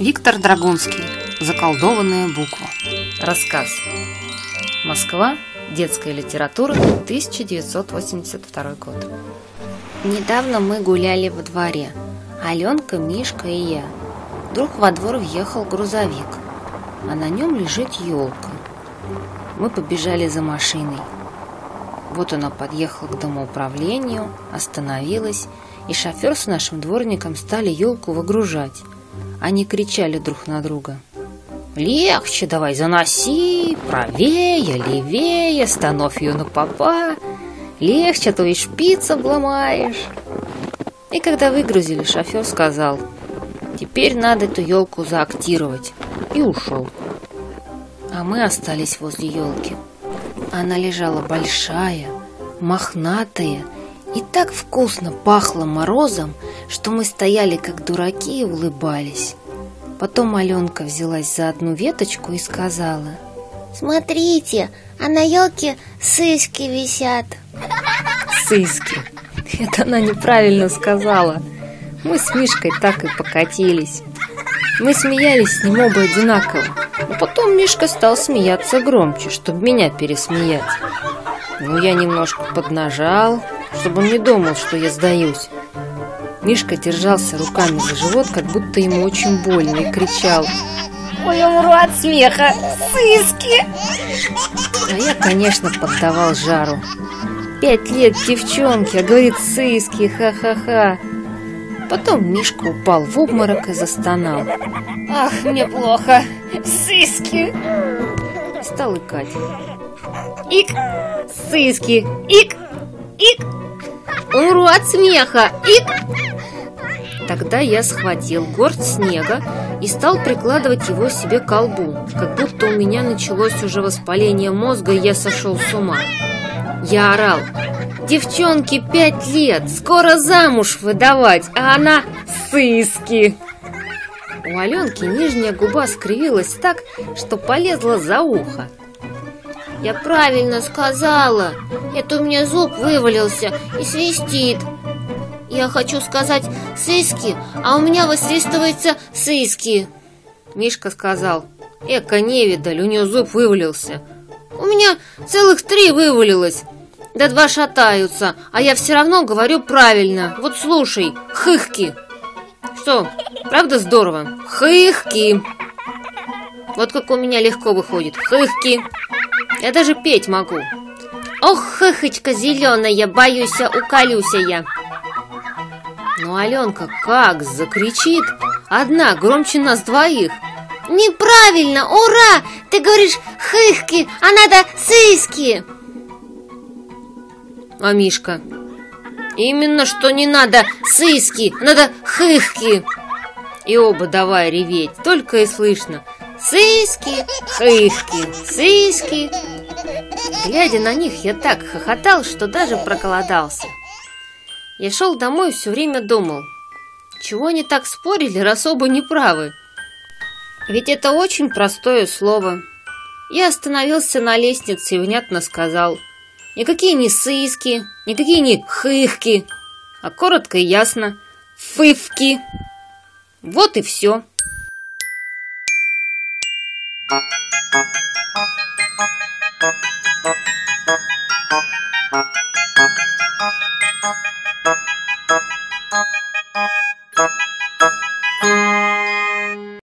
Виктор Драгунский. Заколдованная буква. Рассказ. Москва. Детская литература. 1982 год. Недавно мы гуляли во дворе. Аленка, Мишка и я. Вдруг во двор въехал грузовик, а на нем лежит елка. Мы побежали за машиной. Вот она подъехала к домоуправлению, остановилась, и шофер с нашим дворником стали елку выгружать. Они кричали друг на друга. «Легче давай заноси, правее, левее, становь ее на попа, легче, а то и шпиц обломаешь». И когда выгрузили, шофер сказал, «Теперь надо эту елку заактировать», и ушел. А мы остались возле елки. Она лежала большая, мохнатая, и так вкусно пахло морозом, что мы стояли как дураки и улыбались. Потом Аленка взялась за одну веточку и сказала Смотрите, а на елке сыски висят Сыски. Это она неправильно сказала. Мы с Мишкой так и покатились. Мы смеялись с ним оба одинаково. Но потом Мишка стал смеяться громче, чтобы меня пересмеять. Ну, я немножко поднажал, чтобы он не думал, что я сдаюсь Мишка держался руками за живот, как будто ему очень больно, и кричал. Ой, умру от смеха, сыски! А я, конечно, поддавал жару. Пять лет девчонки, а говорит сыски, ха-ха-ха! Потом Мишка упал в обморок и застонал. Ах, мне плохо, сыски! Стал икать. Ик, сыски, ик, ик Умру от смеха, ик Тогда я схватил горсть снега и стал прикладывать его себе к колбу, как будто у меня началось уже воспаление мозга, и я сошел с ума. Я орал. Девчонке пять лет, скоро замуж выдавать, а она сыски. У Аленки нижняя губа скривилась так, что полезла за ухо. Я правильно сказала. Это у меня зуб вывалился и свистит. Я хочу сказать сыски, а у меня высвистывается сыски. Мишка сказал, эка невидаль, у нее зуб вывалился. У меня целых три вывалилось. Да два шатаются, а я все равно говорю правильно. Вот слушай, хыхки. Что, правда здорово? Хыхки. Вот как у меня легко выходит. Хыхки. Я даже петь могу. Ох, хыхочка зеленая, боюсь, уколюся я. Ну, Аленка как закричит Одна громче нас двоих Неправильно, ура! Ты говоришь хыхки, а надо сыски А Мишка? Именно что не надо сыски, надо хыхки И оба давай реветь, только и слышно Сыски, хыхки, сыски Глядя на них, я так хохотал, что даже проголодался я шел домой и все время думал, чего они так спорили, раз оба неправы? Ведь это очень простое слово. Я остановился на лестнице и внятно сказал, никакие не сыски, никакие не хыхки, а коротко и ясно, фывки. Вот и все. Thank you.